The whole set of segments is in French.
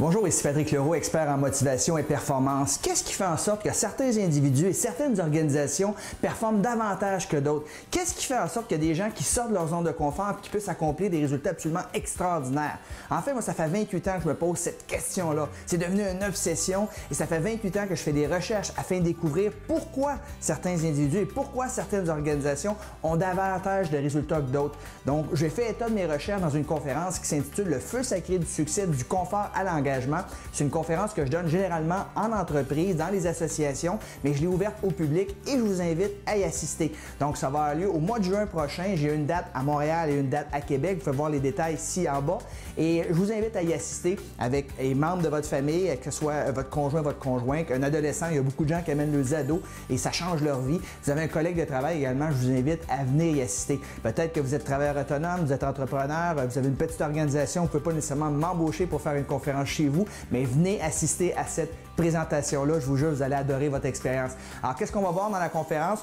Bonjour, ici Patrick Leroux, expert en motivation et performance. Qu'est-ce qui fait en sorte que certains individus et certaines organisations performent davantage que d'autres? Qu'est-ce qui fait en sorte a des gens qui sortent de leur zone de confort et qui puissent accomplir des résultats absolument extraordinaires? En fait, moi, ça fait 28 ans que je me pose cette question-là. C'est devenu une obsession et ça fait 28 ans que je fais des recherches afin de découvrir pourquoi certains individus et pourquoi certaines organisations ont davantage de résultats que d'autres. Donc, j'ai fait état de mes recherches dans une conférence qui s'intitule Le feu sacré du succès du confort à l'engagement c'est une conférence que je donne généralement en entreprise, dans les associations, mais je l'ai ouverte au public et je vous invite à y assister. Donc, ça va avoir lieu au mois de juin prochain. J'ai une date à Montréal et une date à Québec. Vous pouvez voir les détails ici en bas. Et je vous invite à y assister avec les membres de votre famille, que ce soit votre conjoint, votre conjoint, un adolescent. Il y a beaucoup de gens qui amènent leurs ados et ça change leur vie. Vous avez un collègue de travail également, je vous invite à venir y assister. Peut-être que vous êtes travailleur autonome, vous êtes entrepreneur, vous avez une petite organisation, vous ne pouvez pas nécessairement m'embaucher pour faire une conférence vous, mais venez assister à cette présentation-là. Je vous jure, vous allez adorer votre expérience. Alors, qu'est-ce qu'on va voir dans la conférence?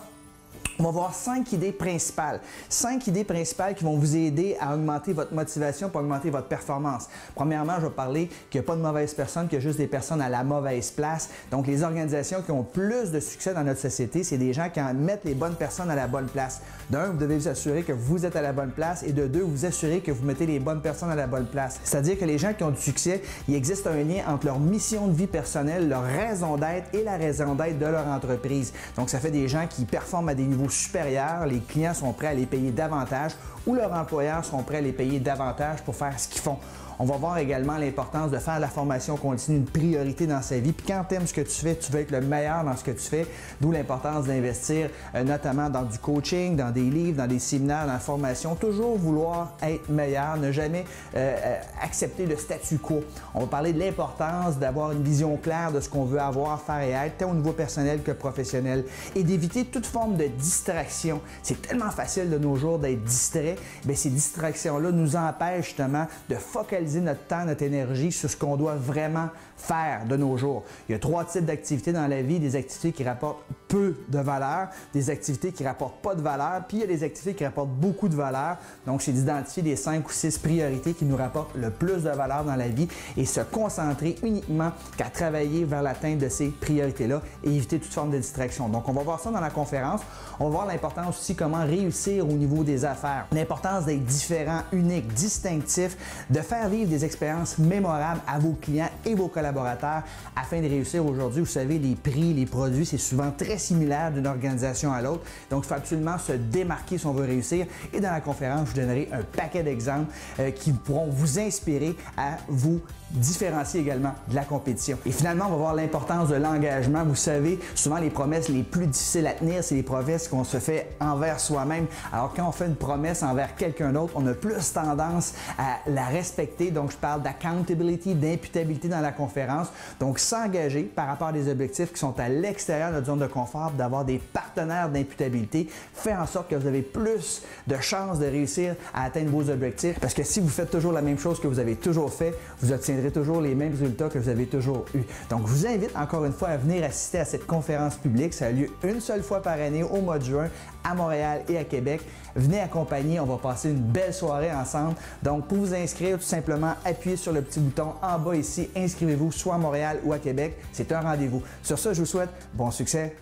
On va voir cinq idées principales. Cinq idées principales qui vont vous aider à augmenter votre motivation pour augmenter votre performance. Premièrement, je vais parler qu'il n'y a pas de mauvaises personnes, qu'il y a juste des personnes à la mauvaise place. Donc, les organisations qui ont plus de succès dans notre société, c'est des gens qui mettent les bonnes personnes à la bonne place. D'un, vous devez vous assurer que vous êtes à la bonne place et de deux, vous assurer que vous mettez les bonnes personnes à la bonne place. C'est-à-dire que les gens qui ont du succès, il existe un lien entre leur mission de vie personnelle, leur raison d'être et la raison d'être de leur entreprise. Donc, ça fait des gens qui performent à des niveaux supérieurs, les clients sont prêts à les payer davantage ou leurs employeurs sont prêts à les payer davantage pour faire ce qu'ils font. On va voir également l'importance de faire la formation continue une priorité dans sa vie. Puis quand tu aimes ce que tu fais, tu veux être le meilleur dans ce que tu fais, d'où l'importance d'investir euh, notamment dans du coaching, dans des livres, dans des séminaires, dans la formation. Toujours vouloir être meilleur, ne jamais euh, euh, accepter le statu quo. On va parler de l'importance d'avoir une vision claire de ce qu'on veut avoir, faire et être, tant au niveau personnel que professionnel, et d'éviter toute forme de distraction. C'est tellement facile de nos jours d'être distrait. Bien, ces distractions-là nous empêchent justement de focaliser notre temps, notre énergie sur ce qu'on doit vraiment faire de nos jours. Il y a trois types d'activités dans la vie, des activités qui rapportent peu de valeur, des activités qui rapportent pas de valeur, puis il y a des activités qui rapportent beaucoup de valeur. Donc, c'est d'identifier les cinq ou six priorités qui nous rapportent le plus de valeur dans la vie et se concentrer uniquement qu'à travailler vers l'atteinte de ces priorités-là et éviter toute forme de distraction. Donc, on va voir ça dans la conférence. On va voir l'importance aussi comment réussir au niveau des affaires, l'importance d'être différent, unique, distinctif, de faire vivre des expériences mémorables à vos clients et vos collaborateurs afin de réussir aujourd'hui. Vous savez, les prix, les produits, c'est souvent très similaire d'une organisation à l'autre. Donc, il faut absolument se démarquer si on veut réussir. Et dans la conférence, je vous donnerai un paquet d'exemples euh, qui pourront vous inspirer à vous différencier également de la compétition. Et finalement, on va voir l'importance de l'engagement. Vous savez, souvent les promesses les plus difficiles à tenir, c'est les promesses qu'on se fait envers soi-même. Alors quand on fait une promesse envers quelqu'un d'autre, on a plus tendance à la respecter. Donc je parle d'accountability, d'imputabilité dans la conférence. Donc s'engager par rapport à des objectifs qui sont à l'extérieur de notre zone de confort, d'avoir des partenaires d'imputabilité, fait en sorte que vous avez plus de chances de réussir à atteindre vos objectifs. Parce que si vous faites toujours la même chose que vous avez toujours fait, vous obtiendrez toujours les mêmes résultats que vous avez toujours eu. Donc, je vous invite encore une fois à venir assister à cette conférence publique. Ça a lieu une seule fois par année au mois de juin à Montréal et à Québec. Venez accompagner, on va passer une belle soirée ensemble. Donc, pour vous inscrire, tout simplement, appuyez sur le petit bouton en bas ici, inscrivez-vous soit à Montréal ou à Québec. C'est un rendez-vous. Sur ce, je vous souhaite bon succès.